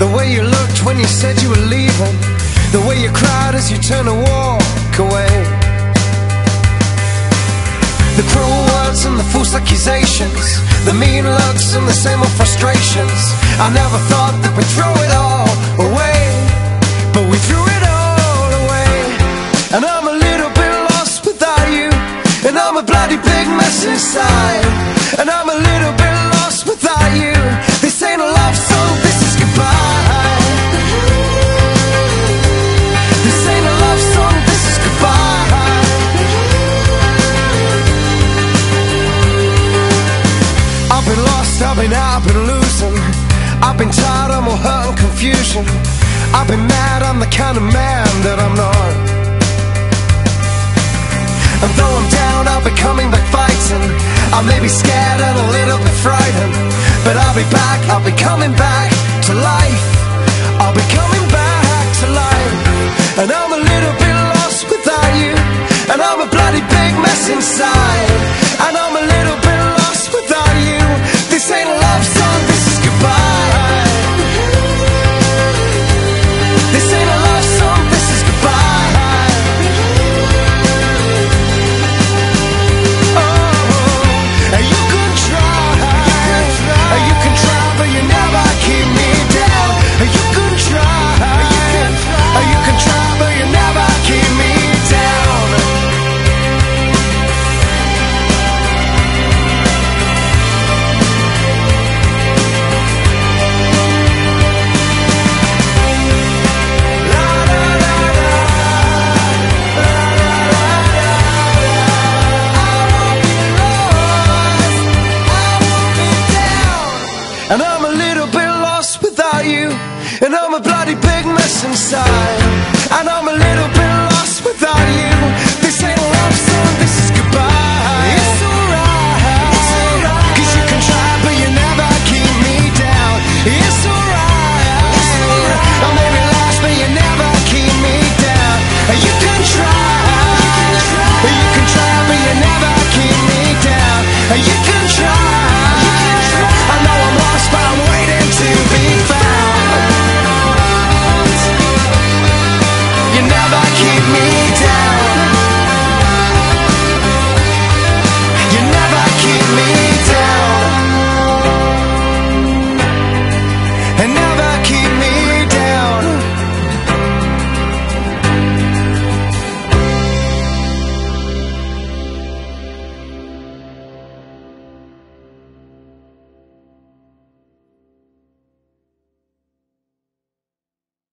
The way you looked when you said you were leaving. The way you cried as you turned to walk away. The cruel words and the false accusations. The mean looks and the same old frustrations. I never thought that we'd throw it all away. But we threw it all away. And I'm a little bit lost without you. And I'm a bloody big mess inside. And I'm a little bit been tired, I'm all hurt and confusion. I've been mad, I'm the kind of man that I'm not. And though I'm down, I'll be coming back fighting. I may be scared and a little bit frightened, but I'll be back, I'll be coming back to life. I'll be coming back to life. And I'm a little bit lost without you. And I'm a bloody big mess inside. And I'm a little bit lost without you. And I'm a bloody big mess inside. And I'm a little bit lost without you. This ain't love song, this is goodbye. It's alright. It's alright. Cause you can try, but you never keep me down. It's alright. It's alright. I may be lost, but you never keep me down. And you can try. You can try, but you never keep me down. You can